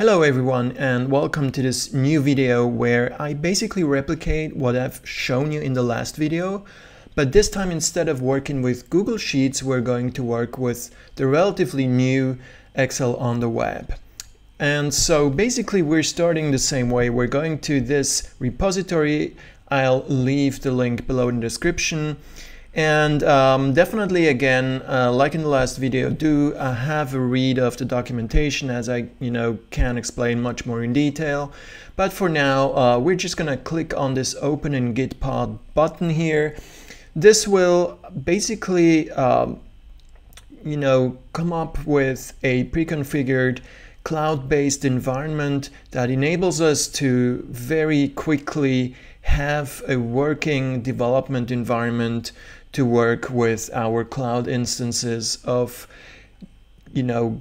Hello everyone and welcome to this new video where I basically replicate what I've shown you in the last video but this time instead of working with Google Sheets we're going to work with the relatively new Excel on the web. And so basically we're starting the same way. We're going to this repository. I'll leave the link below in the description and um, definitely again, uh, like in the last video, do uh, have a read of the documentation as I you know can explain much more in detail. But for now, uh, we're just gonna click on this open in Gitpod button here. This will basically um, you know come up with a pre-configured cloud-based environment that enables us to very quickly have a working development environment to work with our cloud instances of, you know,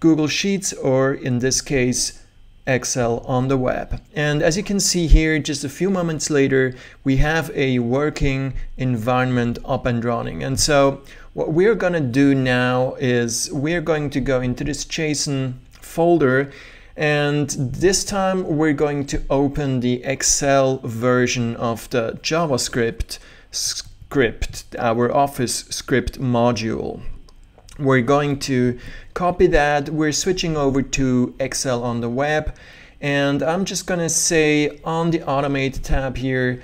Google Sheets or in this case, Excel on the web. And as you can see here, just a few moments later, we have a working environment up and running. And so what we're going to do now is we're going to go into this JSON folder and this time we're going to open the Excel version of the JavaScript script, our Office script module. We're going to copy that. We're switching over to Excel on the web. And I'm just going to say on the Automate tab here,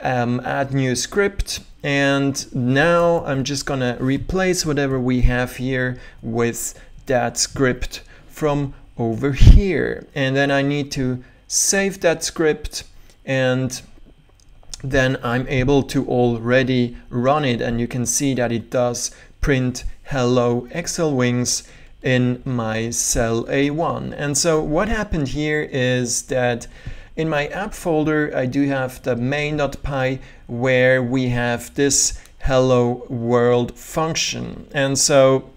um, add new script. And now I'm just going to replace whatever we have here with that script from over here. And then I need to save that script and then I'm able to already run it and you can see that it does print hello xlwings in my cell A1. And so what happened here is that in my app folder, I do have the main.py where we have this hello world function. And so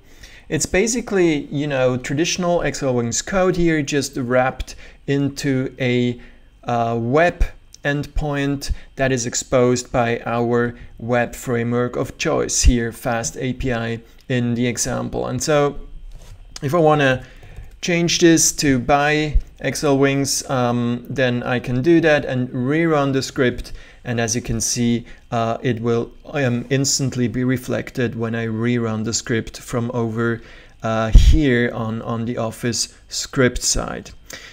it's basically, you know, traditional xlwings code here just wrapped into a uh, web endpoint that is exposed by our web framework of choice here, FastAPI in the example. And so if I want to change this to by xlwings, um, then I can do that and rerun the script. And as you can see, uh, it will um, instantly be reflected when I rerun the script from over uh, here on, on the Office script side.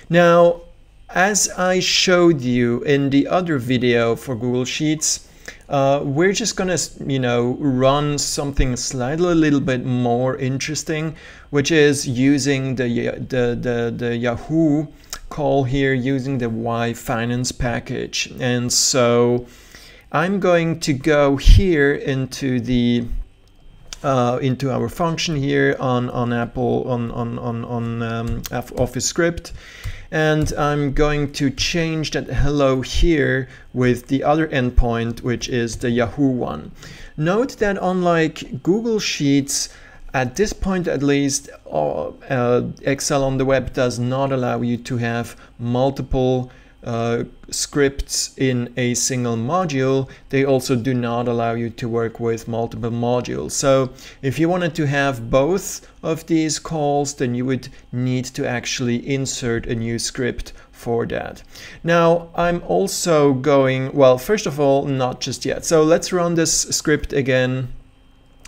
Now, as I showed you in the other video for Google Sheets, uh, we're just gonna, you know, run something slightly a little bit more interesting, which is using the, the, the, the Yahoo call here using the yfinance package. And so I'm going to go here into the uh, into our function here on on Apple on on on, on um, Office script and I'm going to change that hello here with the other endpoint which is the Yahoo one. Note that unlike Google Sheets at this point at least uh, uh, Excel on the web does not allow you to have multiple uh, scripts in a single module, they also do not allow you to work with multiple modules. So if you wanted to have both of these calls, then you would need to actually insert a new script for that. Now I'm also going, well, first of all, not just yet. So let's run this script again.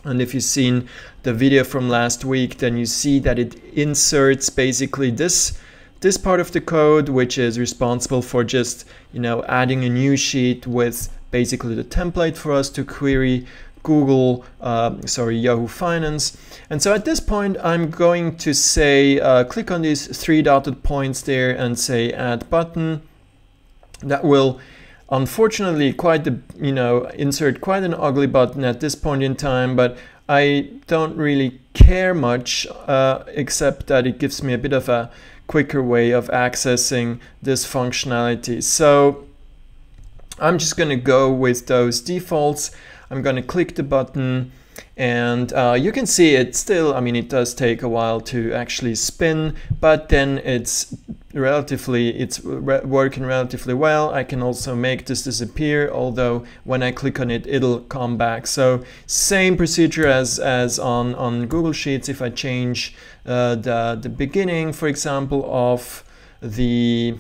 And if you've seen the video from last week, then you see that it inserts basically this this part of the code, which is responsible for just, you know, adding a new sheet with basically the template for us to query Google, uh, sorry, Yahoo Finance. And so at this point, I'm going to say, uh, click on these three dotted points there and say add button. That will unfortunately quite the, you know, insert quite an ugly button at this point in time, but I don't really care much, uh, except that it gives me a bit of a quicker way of accessing this functionality. So I'm just going to go with those defaults. I'm going to click the button and uh, you can see it still, I mean, it does take a while to actually spin, but then it's relatively it's re working relatively well. I can also make this disappear although when I click on it it'll come back. So same procedure as as on on Google Sheets. If I change uh, the the beginning for example of the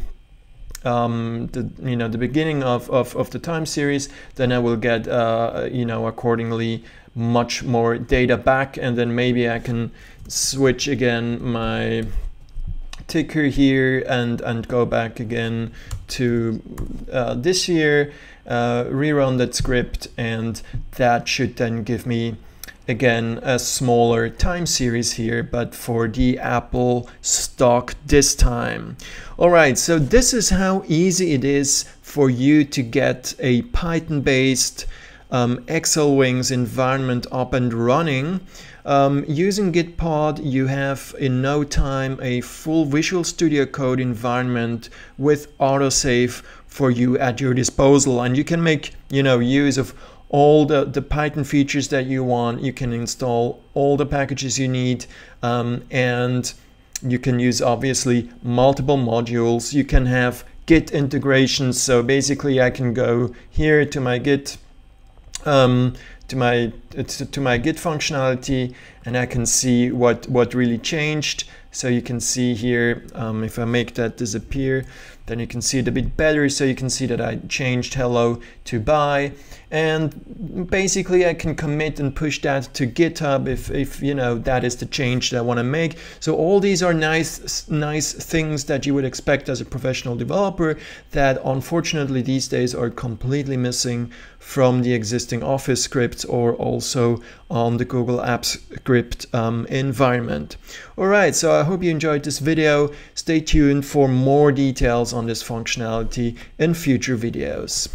um, the you know the beginning of, of, of the time series then I will get uh, you know accordingly much more data back and then maybe I can switch again my ticker here and and go back again to uh, this year uh, rerun that script and that should then give me again a smaller time series here but for the Apple stock this time. Alright so this is how easy it is for you to get a Python based um, Wings environment up and running um, using Gitpod, you have in no time a full Visual Studio Code environment with autosave for you at your disposal, and you can make you know use of all the, the Python features that you want. You can install all the packages you need, um, and you can use obviously multiple modules. You can have Git integrations. So basically, I can go here to my Git. Um, to my to my git functionality and I can see what what really changed. So you can see here um, if I make that disappear then you can see it a bit better. So you can see that I changed hello to bye. And basically I can commit and push that to github if, if you know that is the change that I want to make. So all these are nice nice things that you would expect as a professional developer that unfortunately these days are completely missing from the existing office scripts or also on the Google Apps um, environment. Alright so I hope you enjoyed this video. Stay tuned for more details on this functionality in future videos